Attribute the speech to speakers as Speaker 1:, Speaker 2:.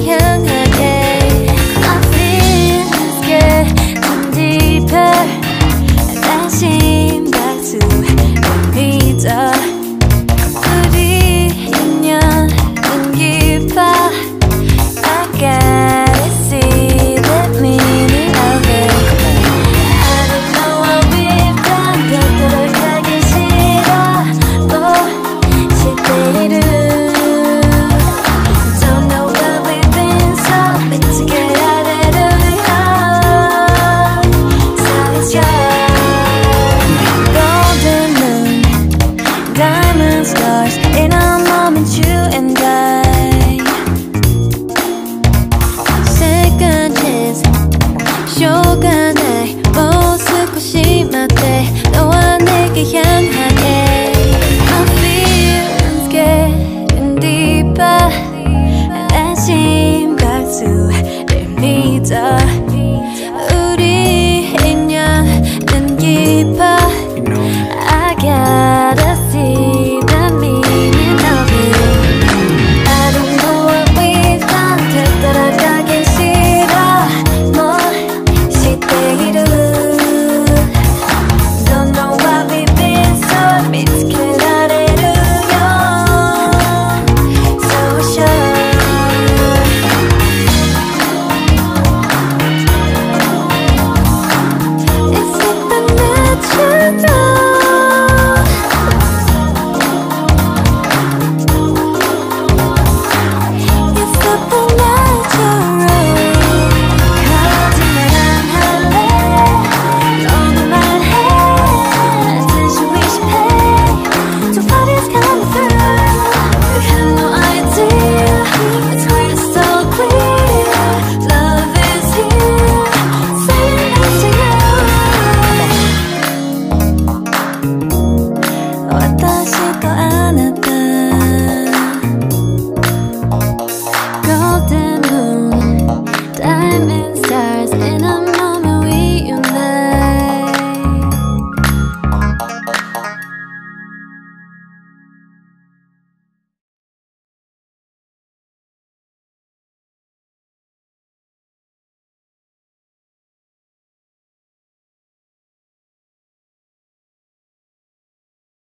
Speaker 1: 향한 stars. In a moment you and 啊